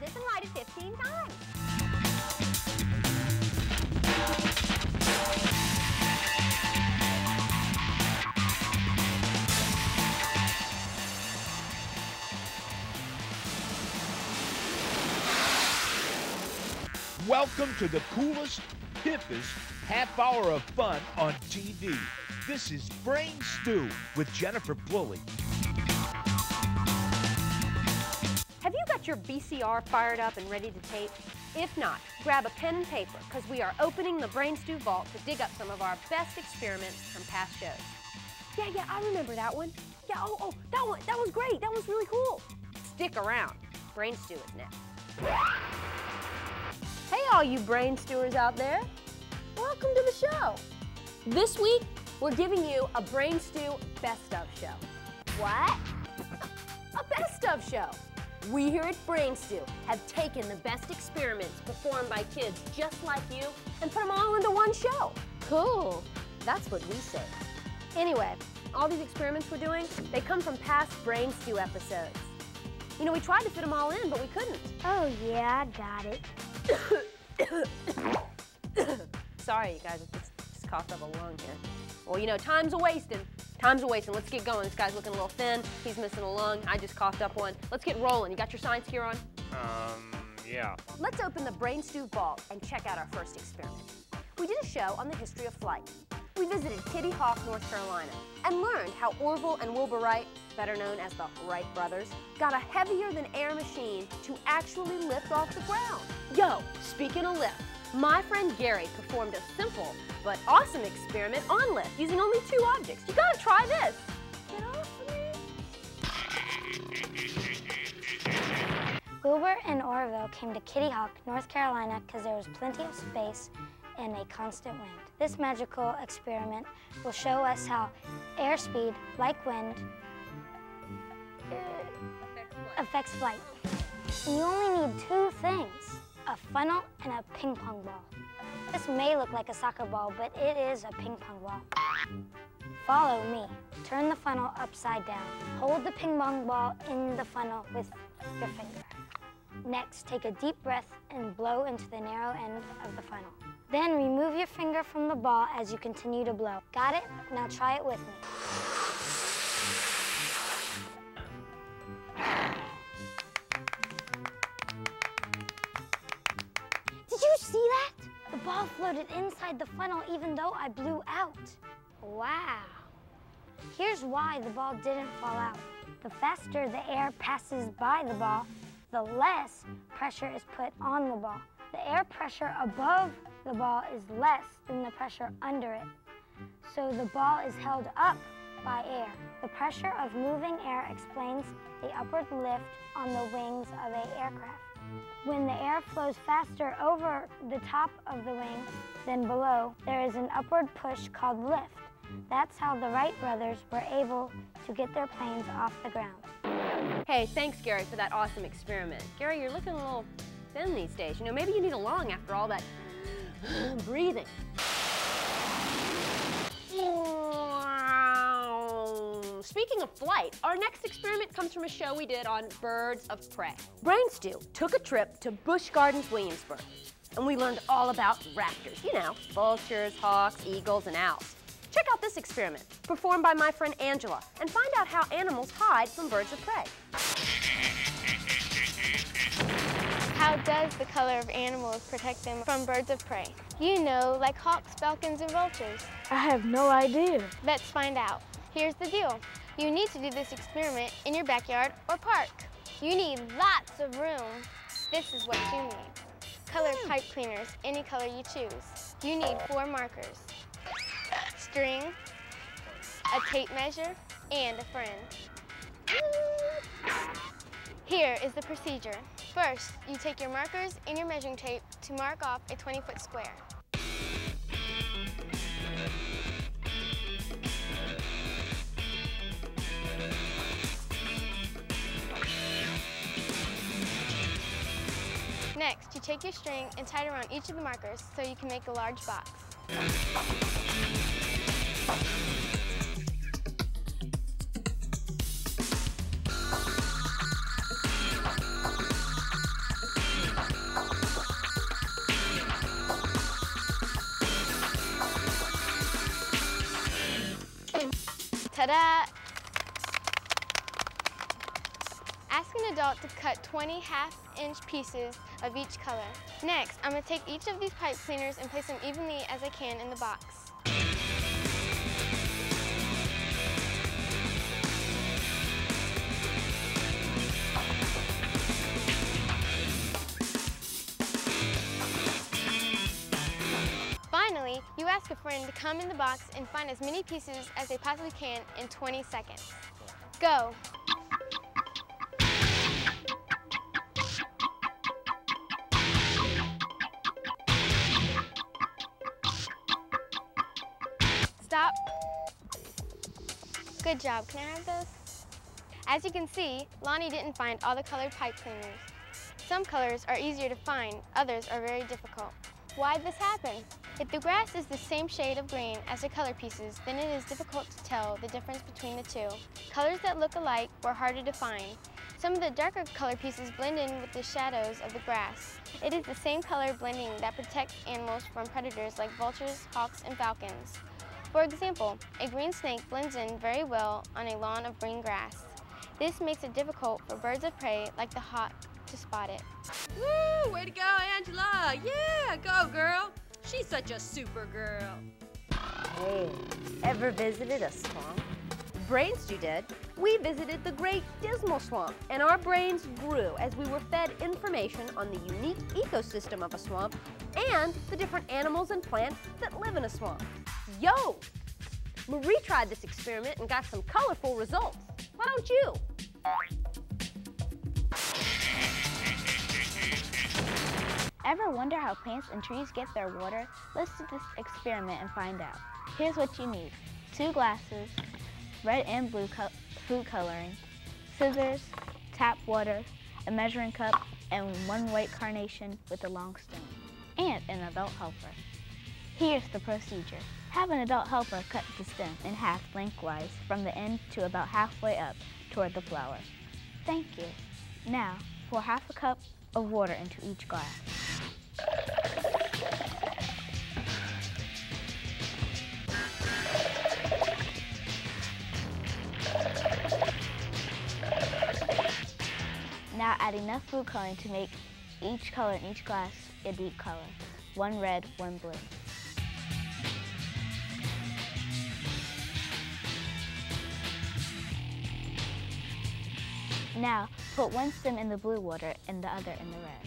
this and write it 15 times. Welcome to the coolest, hippest half hour of fun on TV. This is Brain Stew with Jennifer Pulley. Got your VCR fired up and ready to tape? If not, grab a pen and paper because we are opening the Brain Stew Vault to dig up some of our best experiments from past shows. Yeah, yeah, I remember that one. Yeah, oh, oh, that one, that was great. That was really cool. Stick around. Brain Stew is next. Hey, all you brain stewers out there. Welcome to the show. This week, we're giving you a Brain Stew Best of show. What? A Best of show. We here at Brain Stew have taken the best experiments performed by kids just like you and put them all into one show. Cool. That's what we say. Anyway, all these experiments we're doing, they come from past Brain Stew episodes. You know, we tried to fit them all in, but we couldn't. Oh, yeah, I got it. Sorry, you guys, I just, just coughed up a lung here. Well, you know, time's a wasting. Time's a wasting. Let's get going. This guy's looking a little thin. He's missing a lung. I just coughed up one. Let's get rolling. You got your science gear on? Um, yeah. Let's open the Brain Stew Vault and check out our first experiment. We did a show on the history of flight. We visited Kitty Hawk, North Carolina, and learned how Orville and Wilbur Wright, better known as the Wright brothers, got a heavier than air machine to actually lift off the ground. Yo, speaking of lift, my friend Gary performed a simple but awesome experiment on lift using only two objects. You gotta try this. Get off of me. Wilbur and Orville came to Kitty Hawk, North Carolina, because there was plenty of space and a constant wind. This magical experiment will show us how airspeed, like wind, uh, affects flight. And you only need two things, a funnel and a ping pong ball. This may look like a soccer ball, but it is a ping pong ball. Follow me. Turn the funnel upside down. Hold the ping pong ball in the funnel with your finger. Next, take a deep breath and blow into the narrow end of the funnel. Then remove your finger from the ball as you continue to blow. Got it? Now try it with me. Ball floated inside the funnel even though I blew out. Wow. Here's why the ball didn't fall out. The faster the air passes by the ball, the less pressure is put on the ball. The air pressure above the ball is less than the pressure under it. So the ball is held up by air. The pressure of moving air explains the upward lift on the wings of an aircraft. When the air flows faster over the top of the wing than below, there is an upward push called lift. That's how the Wright brothers were able to get their planes off the ground. Hey, thanks, Gary, for that awesome experiment. Gary, you're looking a little thin these days. You know, maybe you need a lung after all that breathing. Speaking of flight, our next experiment comes from a show we did on birds of prey. Brain Stew took a trip to Busch Gardens, Williamsburg, and we learned all about raptors. You know, vultures, hawks, eagles, and owls. Check out this experiment, performed by my friend Angela, and find out how animals hide from birds of prey. How does the color of animals protect them from birds of prey? You know, like hawks, falcons, and vultures. I have no idea. Let's find out. Here's the deal. You need to do this experiment in your backyard or park. You need lots of room. This is what you need. Color hmm. pipe cleaners, any color you choose. You need four markers. String, a tape measure, and a friend. Here is the procedure. First, you take your markers and your measuring tape to mark off a 20-foot square. Next, you take your string and tie it around each of the markers so you can make a large box. Ta-da! Ask an adult to cut 20 half half-inch pieces of each color. Next, I'm gonna take each of these pipe cleaners and place them evenly as I can in the box. Finally, you ask a friend to come in the box and find as many pieces as they possibly can in 20 seconds. Go! Stop. Good job. Can I have those? As you can see, Lonnie didn't find all the colored pipe cleaners. Some colors are easier to find, others are very difficult. Why'd this happen? If the grass is the same shade of green as the color pieces, then it is difficult to tell the difference between the two. Colors that look alike were harder to find. Some of the darker color pieces blend in with the shadows of the grass. It is the same color blending that protects animals from predators like vultures, hawks, and falcons. For example, a green snake blends in very well on a lawn of green grass. This makes it difficult for birds of prey like the hawk to spot it. Woo! Way to go, Angela! Yeah, go girl! She's such a super girl. Hey, ever visited a swamp? Brain Stew did. We visited the Great Dismal Swamp, and our brains grew as we were fed information on the unique ecosystem of a swamp and the different animals and plants that live in a swamp. Yo! Marie tried this experiment and got some colorful results. Why don't you? Ever wonder how plants and trees get their water? Let's do this experiment and find out. Here's what you need. Two glasses, red and blue co food coloring, scissors, tap water, a measuring cup, and one white carnation with a long stem, and an adult helper. Here's the procedure. Have an adult helper cut the stem in half lengthwise from the end to about halfway up toward the flower. Thank you. Now, pour half a cup of water into each glass. Now add enough food coloring to make each color in each glass a deep color. One red, one blue. Now, put one stem in the blue water and the other in the red.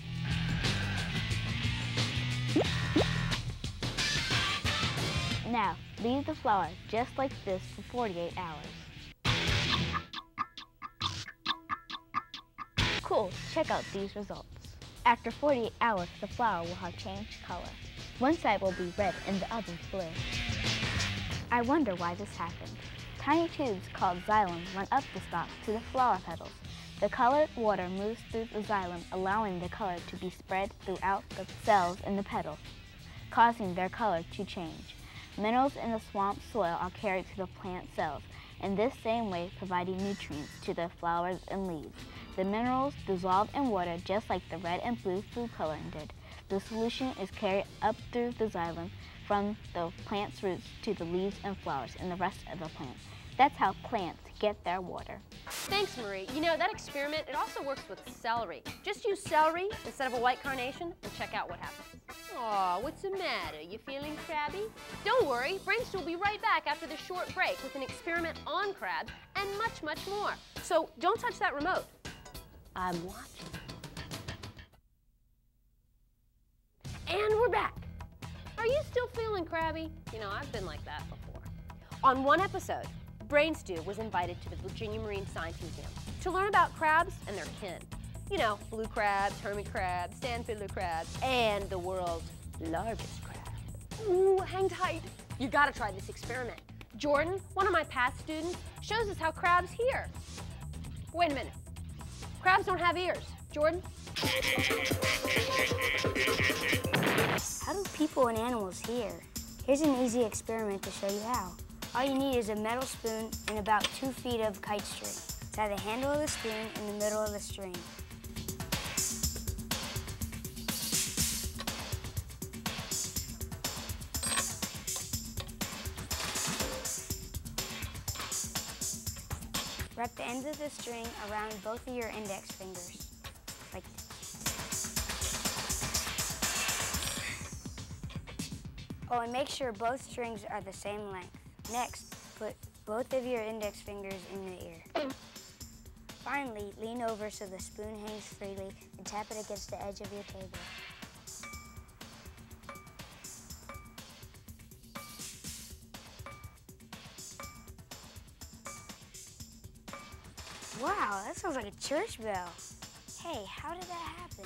Now, leave the flower just like this for 48 hours. Cool, check out these results. After 48 hours, the flower will have changed color. One side will be red and the other blue. I wonder why this happened. Tiny tubes called xylem run up the stalk to the flower petals. The colored water moves through the xylem, allowing the color to be spread throughout the cells in the petal, causing their color to change. Minerals in the swamp soil are carried to the plant cells, in this same way providing nutrients to the flowers and leaves. The minerals dissolve in water just like the red and blue food coloring did. The solution is carried up through the xylem from the plant's roots to the leaves and flowers and the rest of the plant. That's how plants get their water. Thanks, Marie. You know, that experiment, it also works with celery. Just use celery instead of a white carnation and check out what happens. Aw, what's the matter? You feeling crabby? Don't worry, Brain Stew will be right back after this short break with an experiment on crabs and much, much more. So don't touch that remote. I'm watching. And we're back. Are you still feeling crabby? You know, I've been like that before. On one episode, Brain Stew was invited to the Virginia Marine Science Museum to learn about crabs and their kin. You know, blue crabs, hermit crabs, sand fiddler crabs, and the world's largest crab. Ooh, hang tight. You gotta try this experiment. Jordan, one of my past students, shows us how crabs hear. Wait a minute. Crabs don't have ears. Jordan? How do people and animals hear? Here's an easy experiment to show you how. All you need is a metal spoon and about two feet of kite string. Tie the handle of the spoon in the middle of the string. Wrap the ends of the string around both of your index fingers. Like this. Oh, and make sure both strings are the same length. Next, put both of your index fingers in the ear. Finally, lean over so the spoon hangs freely and tap it against the edge of your table. Wow, that sounds like a church bell. Hey, how did that happen?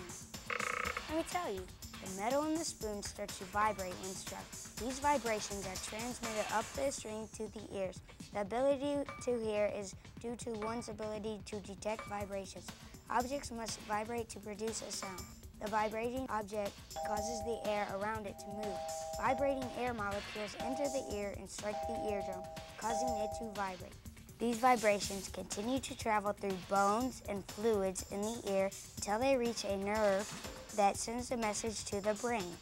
Let me tell you, the metal in the spoon starts to vibrate when struck. These vibrations are transmitted up the string to the ears. The ability to hear is due to one's ability to detect vibrations. Objects must vibrate to produce a sound. The vibrating object causes the air around it to move. Vibrating air molecules enter the ear and strike the eardrum, causing it to vibrate. These vibrations continue to travel through bones and fluids in the ear until they reach a nerve that sends a message to the brain.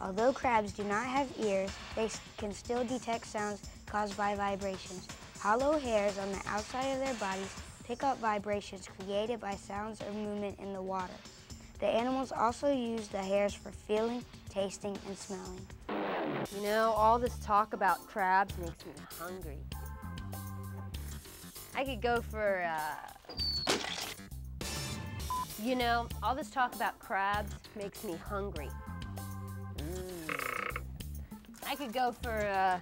Although crabs do not have ears, they can still detect sounds caused by vibrations. Hollow hairs on the outside of their bodies pick up vibrations created by sounds or movement in the water. The animals also use the hairs for feeling, tasting, and smelling. You know, all this talk about crabs makes me hungry. I could go for, uh... You know, all this talk about crabs makes me hungry. I could go for, uh...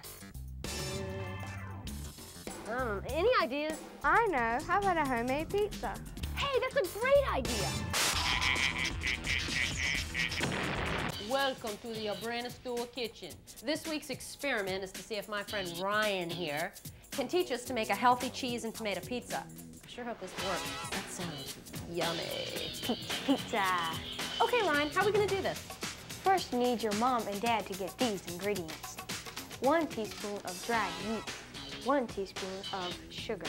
I don't know, any ideas? I know. How about a homemade pizza? Hey, that's a great idea! Welcome to the Obrana Store Kitchen. This week's experiment is to see if my friend Ryan here can teach us to make a healthy cheese and tomato pizza. I sure hope this works. That sounds yummy. Pizza! Okay, Ryan, how are we gonna do this? First, need your mom and dad to get these ingredients. One teaspoon of dried yeast, one teaspoon of sugar,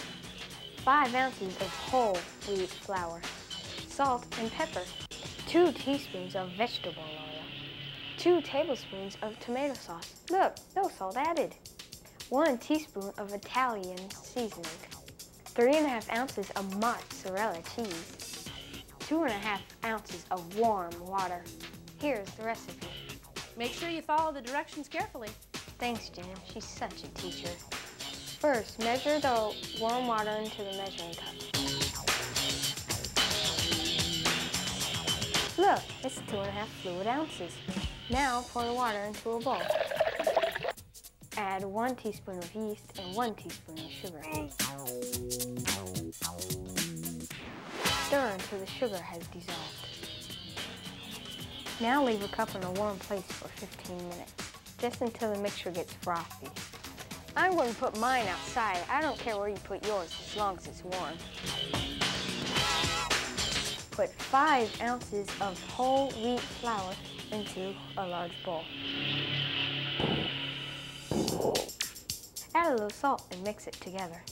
five ounces of whole wheat flour, salt and pepper, two teaspoons of vegetable oil, two tablespoons of tomato sauce. Look, no salt added. One teaspoon of Italian seasoning, three and a half ounces of mozzarella cheese, two and a half ounces of warm water. Here's the recipe. Make sure you follow the directions carefully. Thanks, Jan. She's such a teacher. First, measure the warm water into the measuring cup. Look, it's two and a half fluid ounces. Now pour the water into a bowl. Add one teaspoon of yeast and one teaspoon of sugar. Stir until the sugar has dissolved. Now leave a cup in a warm place for 15 minutes, just until the mixture gets frothy. I'm going to put mine outside. I don't care where you put yours as long as it's warm. Put five ounces of whole wheat flour into a large bowl. Add a little salt and mix it together.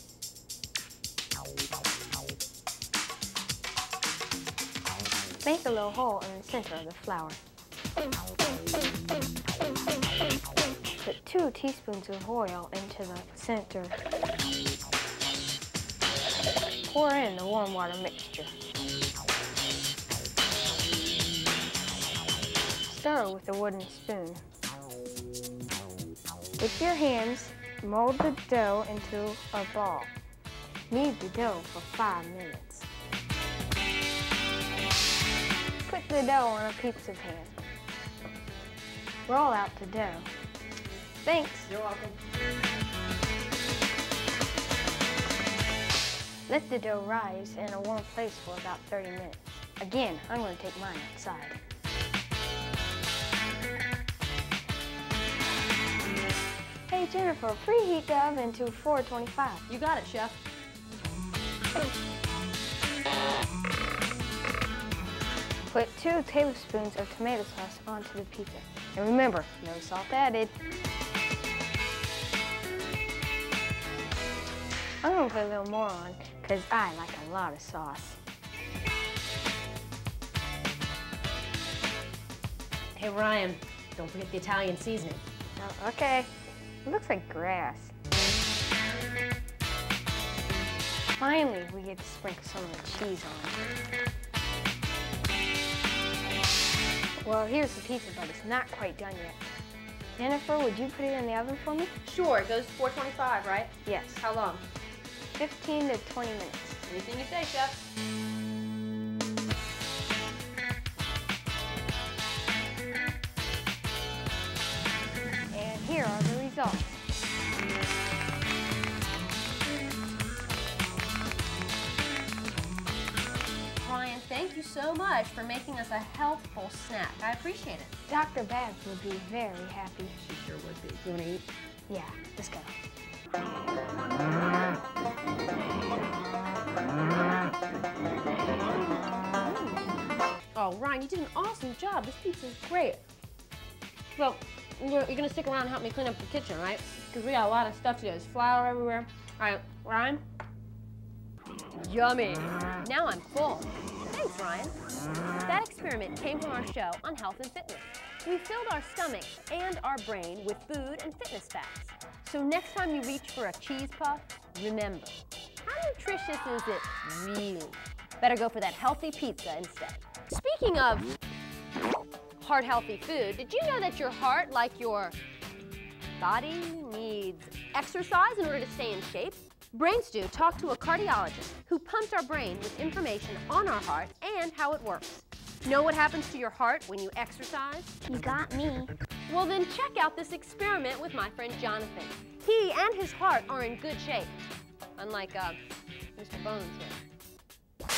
Make a little hole in the center of the flour. Put two teaspoons of oil into the center. Pour in the warm water mixture. Stir with a wooden spoon. With your hands, mold the dough into a ball. Knead the dough for five minutes. The dough on a pizza pan. Roll out the dough. Thanks. You're welcome. Let the dough rise in a warm place for about 30 minutes. Again, I'm going to take mine outside. Hey Jennifer, preheat the oven to 425. You got it, Chef. Put two tablespoons of tomato sauce onto the pizza. And remember, no salt added. I'm gonna put a little more on because I like a lot of sauce. Hey, Ryan, don't forget the Italian seasoning. Oh, okay. It looks like grass. Finally, we get to sprinkle some of the cheese on Well, here's the pizza, but it's not quite done yet. Jennifer, would you put it in the oven for me? Sure, it goes 425, right? Yes. How long? 15 to 20 minutes. Anything you say, chef. Thank you so much for making us a healthful snack. I appreciate it. Dr. Babs would be very happy. She sure would be. You want to eat? Yeah, let's go. Mm. Oh, Ryan, you did an awesome job. This pizza is great. Well, you're, you're gonna stick around and help me clean up the kitchen, right? Because we got a lot of stuff to do. There's flour everywhere. All right, Ryan? Yummy. Now I'm full. Ryan. That experiment came from our show on health and fitness. We filled our stomach and our brain with food and fitness facts. So next time you reach for a cheese puff, remember, how nutritious is it really? Better go for that healthy pizza instead. Speaking of heart healthy food, did you know that your heart, like your body, needs exercise in order to stay in shape? Brain Stew talked to a cardiologist who pumped our brain with information on our heart and how it works. Know what happens to your heart when you exercise? You got me. Well, then check out this experiment with my friend Jonathan. He and his heart are in good shape, unlike uh, Mr. Bones here.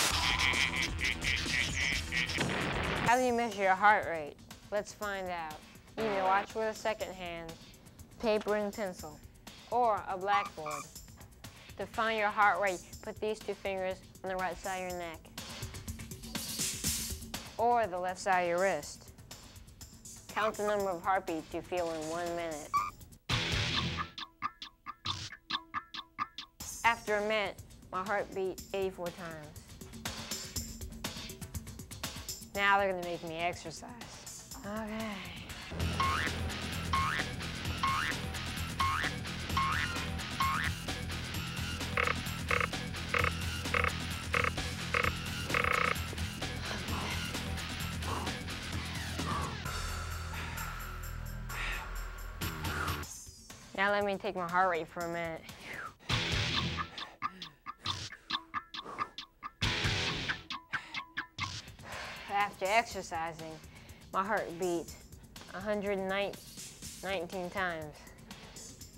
How do you measure your heart rate? Let's find out. You a watch with a second hand, paper and pencil, or a blackboard. To find your heart rate, put these two fingers on the right side of your neck, or the left side of your wrist. Count the number of heartbeats you feel in one minute. After a minute, my heart beat 84 times. Now they're gonna make me exercise. Okay. Me take my heart rate for a minute. After exercising, my heart beat 119 times.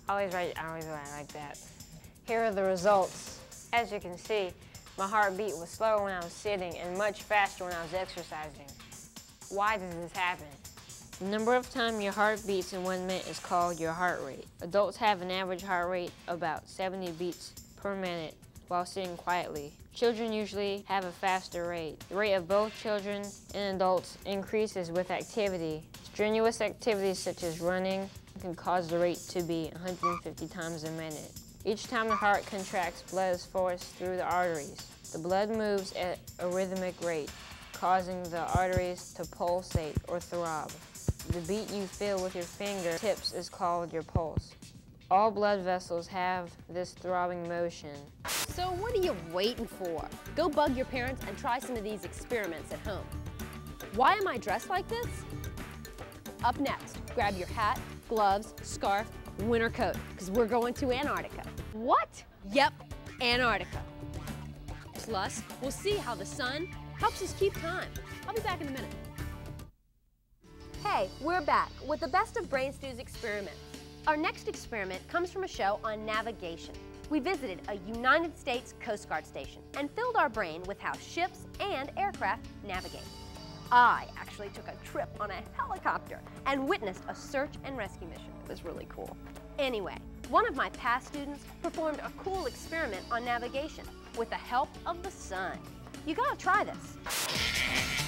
Always write, I always write like that. Here are the results. As you can see, my heartbeat was slower when I was sitting and much faster when I was exercising. Why does this happen? The number of times your heart beats in one minute is called your heart rate. Adults have an average heart rate about 70 beats per minute while sitting quietly. Children usually have a faster rate. The rate of both children and adults increases with activity. Strenuous activities such as running can cause the rate to be 150 times a minute. Each time the heart contracts, blood is forced through the arteries. The blood moves at a rhythmic rate, causing the arteries to pulsate or throb. The beat you feel with your fingertips is called your pulse. All blood vessels have this throbbing motion. So what are you waiting for? Go bug your parents and try some of these experiments at home. Why am I dressed like this? Up next, grab your hat, gloves, scarf, winter coat, because we're going to Antarctica. What? Yep, Antarctica. Plus, we'll see how the sun helps us keep time. I'll be back in a minute. Hey, we're back with the best of Brain Stew's experiments. Our next experiment comes from a show on navigation. We visited a United States Coast Guard station and filled our brain with how ships and aircraft navigate. I actually took a trip on a helicopter and witnessed a search and rescue mission. It was really cool. Anyway, one of my past students performed a cool experiment on navigation with the help of the sun. You gotta try this.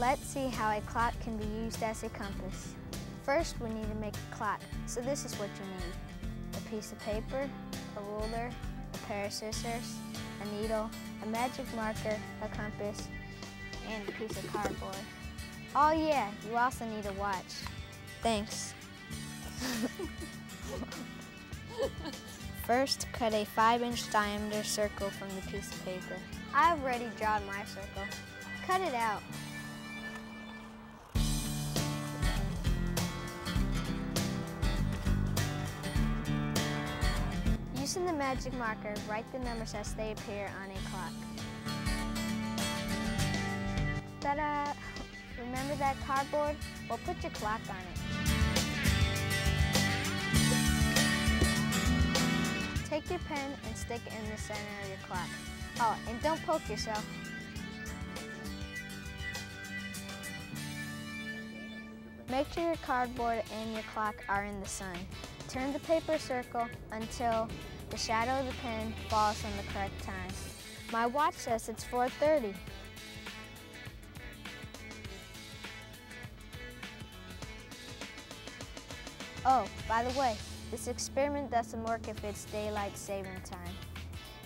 Let's see how a clock can be used as a compass. First, we need to make a clock. So this is what you need. A piece of paper, a ruler, a pair of scissors, a needle, a magic marker, a compass, and a piece of cardboard. Oh yeah, you also need a watch. Thanks. First, cut a 5-inch diameter circle from the piece of paper. I've already drawn my circle. Cut it out. Using the magic marker, write the numbers as they appear on a clock. Ta-da! Remember that cardboard? Well, put your clock on it. Take your pen and stick it in the center of your clock. Oh, and don't poke yourself. Make sure your cardboard and your clock are in the sun. Turn the paper circle until the shadow of the pen falls on the correct time. My watch says it's 4.30. Oh, by the way, this experiment doesn't work if it's daylight saving time.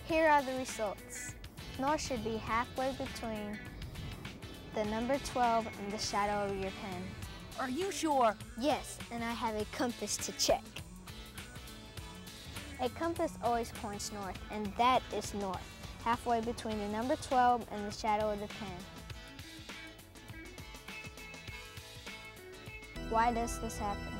Here are the results. North should be halfway between the number 12 and the shadow of your pen. Are you sure? Yes, and I have a compass to check. A compass always points north, and that is north, halfway between the number 12 and the shadow of the pen. Why does this happen?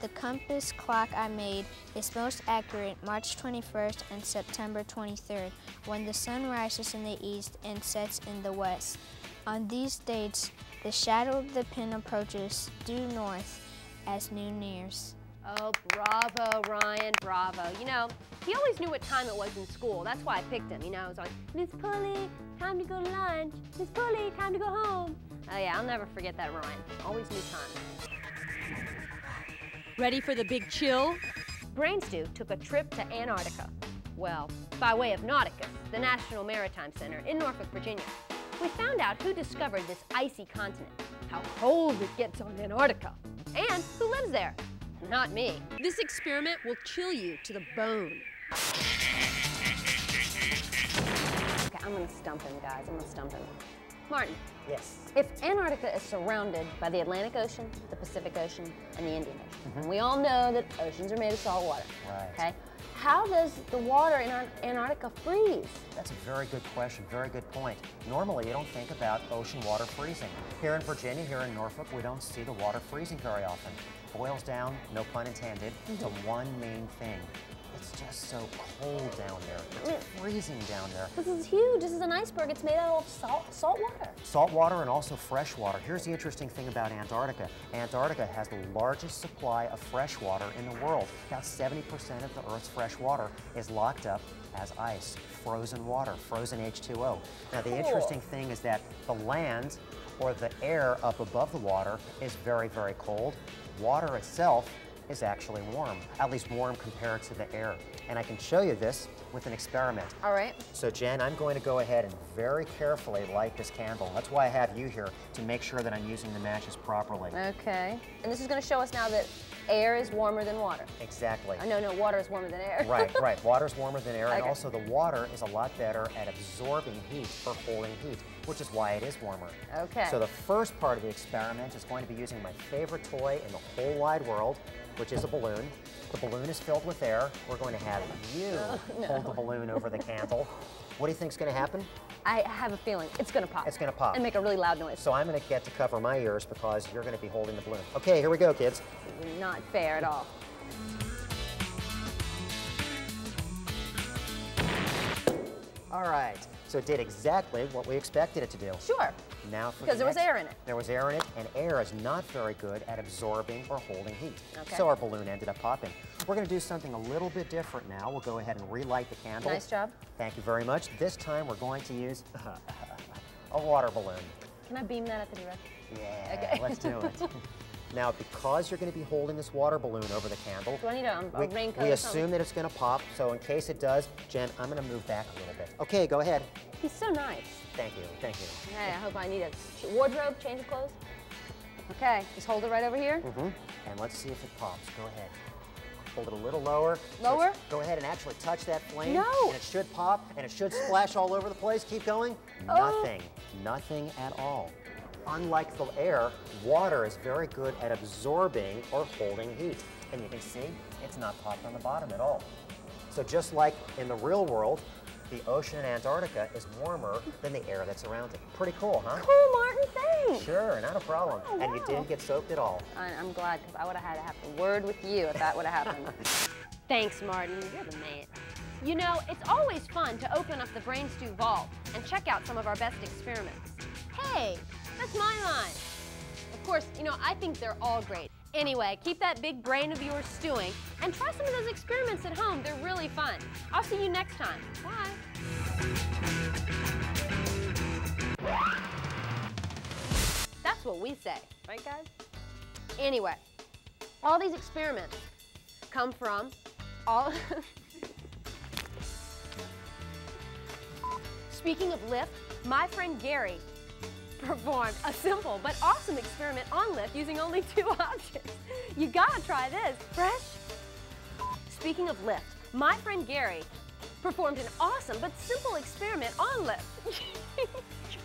The compass clock I made is most accurate March 21st and September 23rd, when the sun rises in the east and sets in the west. On these dates, the shadow of the pin approaches due north as noon nears. Oh, bravo, Ryan, bravo. You know, he always knew what time it was in school. That's why I picked him. You know, it was like, Miss Pulley, time to go to lunch. Miss Pulley, time to go home. Oh, yeah, I'll never forget that Ryan. Always knew time. Ready for the big chill? Brain Stew took a trip to Antarctica. Well, by way of Nauticus, the National Maritime Center in Norfolk, Virginia. We found out who discovered this icy continent, how cold it gets on Antarctica, and who lives there. Not me. This experiment will chill you to the bone. Okay, I'm gonna stump him, guys. I'm gonna stump him. Martin, Yes. if Antarctica is surrounded by the Atlantic Ocean, the Pacific Ocean, and the Indian Ocean, and we all know that oceans are made of salt water, Right. okay? How does the water in Antarctica freeze? That's a very good question, very good point. Normally, you don't think about ocean water freezing. Here in Virginia, here in Norfolk, we don't see the water freezing very often. Boils down, no pun intended, to mm-hmm. one main thing. It's just so cold down there. It's freezing down there. This is huge. This is an iceberg. It's made out of salt, salt water. Salt water and also fresh water. Here's the interesting thing about Antarctica. Antarctica has the largest supply of fresh water in the world. About 70% of the Earth's fresh water is locked up as ice, frozen water, frozen H2O. Now the interesting thing is that the land or the air up above the water is very, very cold. Water itself is actually warm, at least warm compared to the air. And I can show you this with an experiment. All right. So Jen, I'm going to go ahead and very carefully light this candle. That's why I have you here, to make sure that I'm using the matches properly. Okay. And this is going to show us now that air is warmer than water. Exactly. Uh, no, no, water is warmer than air. Right, right. Water is warmer than air, and also the water is a lot better at absorbing heat or holding heat, which is why it is warmer. Okay. So the first part of the experiment is going to be using my favorite toy in the whole wide world, which is a balloon. The balloon is filled with air. We're going to have you hold the balloon over the candle. What do you think is going to happen? I have a feeling it's going to pop. It's gonna pop. And make a really loud noise. So I'm going to get to cover my ears because you're going to be holding the balloon. Okay, here we go, kids. Not fair at all. All right. So it did exactly what we expected it to do. Sure. Now for Because the there was air in it. There was air in it, and air is not very good at absorbing or holding heat. Okay. So our balloon ended up popping. We're going to do something a little bit different now. We'll go ahead and relight the candle. Nice job. Thank you very much. This time we're going to use a water balloon. Can I beam that at the director? Yeah, Okay. let's do it. Now, because you're going to be holding this water balloon over the candle, Do I need a, um, a we, raincoat we assume that it's going to pop. So in case it does, Jen, I'm going to move back a little bit. Okay, go ahead. He's so nice. Thank you, thank you. Hey, I hope I need a wardrobe, change of clothes. Okay, just hold it right over here. Mm -hmm. And let's see if it pops. Go ahead. Hold it a little lower. Lower? go ahead and actually touch that flame. No. And it should pop, and it should splash all over the place. Keep going. Oh. Nothing. Nothing at all. Unlike the air, water is very good at absorbing or holding heat. And you can see it's not popped on the bottom at all. So just like in the real world, the ocean in Antarctica is warmer than the air that's around it. Pretty cool, huh? Cool, Martin, thanks. Sure, not a problem. Oh, and you didn't get soaked at all. I'm glad because I would have had to have a word with you if that would have happened. Thanks, Martin. You're the man. You know, it's always fun to open up the Brain Stew Vault and check out some of our best experiments. Hey, that's my line. Of course, you know, I think they're all great. Anyway, keep that big brain of yours stewing and try some of those experiments at home. They're really fun. I'll see you next time. Bye. That's what we say, right, guys? Anyway, all these experiments come from all. Speaking of lift, my friend Gary performed a simple but awesome experiment on lift using only two objects. You gotta try this. Fresh? Speaking of lift, my friend Gary performed an awesome but simple experiment on lift.